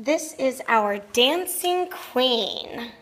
This is our dancing queen.